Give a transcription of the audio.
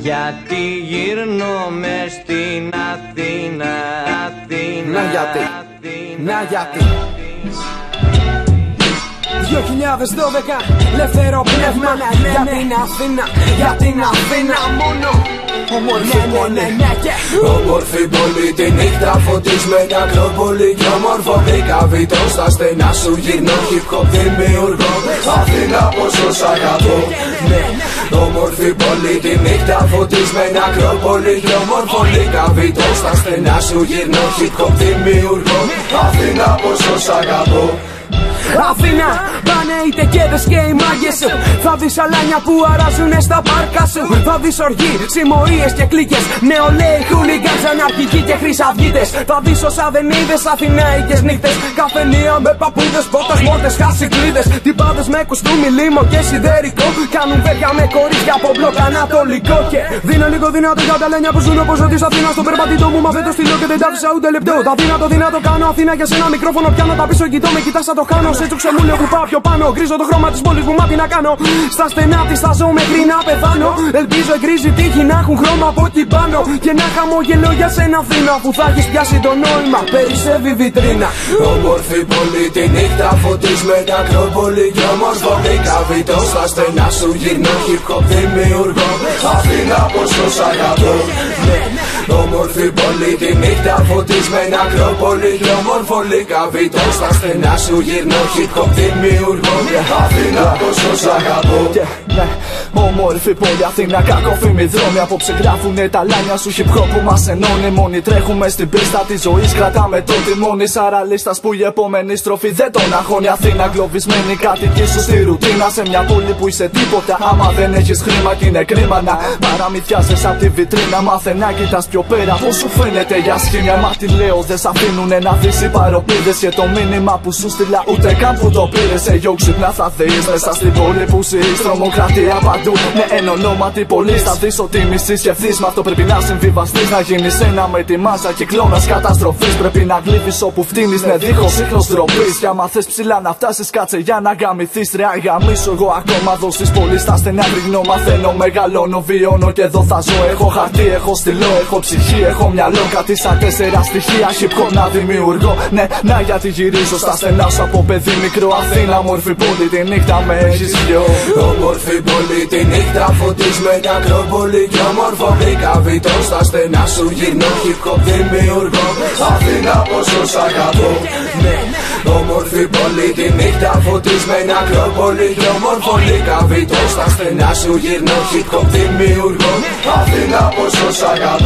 Γιατί γυρνώ μες στην Αθήνα, Αθήνα, Να γιατί, Αθήνα, να γιατί. 2012 Ελεύθερο πνεύμα. Για την Αθήνα. Για την Αθήνα; Μόνο. Όμορφη πόλη. Όμορφη πόλη τη νύχτα φωτισμένη Ακρόπολη. Κι ομορφωνικά βιτό Στα στενά σου γυρνώ. Hip hop δημιουργώ Αθήνα πόσο σ' αγαπώ. Ναι Όμορφη πόλη τη νύχτα φωτισμένη Ακρόπολη κι ομορφωνικά βιτός Στα στενά σου γυρνώ hip hop δημιουργώ. Αθήνα πόσο σ' αγαπώ Αθήνα, πάνε οι τεκέδες και οι μάγκες σου. Θα δεις αλάνια που αράζουνε στα πάρκα σου. Θα δεις οργή, συμμορίες και κλίκες. Νεολαίοι, χούλιγκανς, αναρχικοί και χρυσαυγίτες. Θα δεις όσα δεν είδες Αθηναϊκές νύχτες. Καφενεία με παππούδες, μπότες, μόρτες, χασικλίδες. Τυπάδες με κουστούμι, λίμο και σιδερικό. Κάνουν βέρια με κορίτσια από μπλοκ ανατολικό. Και δίνω λίγο δυνατό για τα λένια που ζουν όπως ότι σ' Αθήνας. Στο περπατητό μου μαθαίνω το στυλό και δεν τάφησα ούτε λεπτό. Τα δύνατο δυνατό κάνω Αθήνα για σένα μικρόφωνο. Πιάνω τα πίσω κοιτώ με κοιτάς θα το κάνω Σε τσουξε μου λέω που πάω πιο πάνω. Γκρίζω το χρώμα της πόλης μου μάτι να κάνω. Στα στενά της θα ζω μέχρι να πεθάνω. Ελπίζω εγκρίζει τύχη να έχουν χρώμα από εκεί πάνω. Και να χαμογελώ για σένα Αθήνα Που θα έχεις πιάσει το νόημα. Περισσεύει βιτρίνα. Όμορφη πόλη τη νύχτα φωτισμένη Ακρόπολη. Κι ομορφωνή καβιτό Στα στενά σου γυρνώ hip hop δημιουργώ Αθήνα πόσο σ' αγαπώ. Ναι Όμορφη πόλη τη νύχτα φωτισμένη Ακρόπολη κι ομορφωνή καβιτό Στα στενά σου γυρνώ hip hop δημιουργώ Αθήνα πόσο σ' αγαπώ Ναι, όμορφη πόλη Αθήνα, κακόφημοι δρόμοι Απόψε γράφουνε τα λάνια σου hip hop που μας ενώνει. Μόνοι τρέχουμε στην πίστα της ζωής, κρατάμε το τιμόνι. Σαραλίστα που η επόμενη στροφή δεν τον αγώνει. Αθήνα, γκλωβισμένη κάτοικη σου στη ρουτίνα. Σε μια πόλη που είσαι τίποτα. Άμα δεν έχεις χρήμα και είναι κρίμα να παραμυθιάζεσαι από τη βιτρίνα. Μάθε να κοιτάς πιο πέρα. Πώς σου φαίνεται για σχήμια. Μα τι λέω, δεν σ' αφήνουνε να δεις οι παροπίδες. Και το μήνυμα που σου στείλα ούτε καν που το πήρες. Σε γιο ξυπνά θα δεις μέσα στην πόλη που ζει. Τρομοκρατία παντού. Ναι, εν ονόματι πολύ. Θα δεις ότι μισή και ευθύ. Μα αυτό πρέπει να συμβιβαστείς. Να γίνεις ένα με τη μάζα κυκλώνα καταστροφής. Πρέπει να γλύφεις όπου φτύνεις. Ναι, δίχως ίχνος ντροπής. Και άμα θες ψηλά να φτάσεις, κάτσε για να γαμηθείς. Ρε, αγαμίσω εγώ ακόμα δώσεις πολύ στα στενά γρήγνω. Μαθαίνω, μεγαλώνω, βιώνω και εδώ θα ζω. Έχω χαρτί, έχω στυλό, έχω ψυχή, έχω μυαλό. Κάτι σαν τέσσερα στοιχεία. Χυπκό να δημιουργώ. Ναι, να γιατί γυρίζω στα στενά σου από παιδί μικρό. Αθήνα, μορφή πόλη τη νύχτα με έχεις δυο. Όμορφη πόλη τη νύχτα φωτισμένη Ακρόπολη κι ομορφωνή καβιτό Στα στενά σου γυρνώ hip hop δημιουργώ Αθήνα πόσο σ' αγαπώ Ναι Όμορφη πόλη τη νύχτα φωτισμένη Ακρόπολη κι ομορφωνή καβιτό Στα στενά σου γυρνώ hip hop δημιουργώ Αθήνα πόσο σ' αγαπώ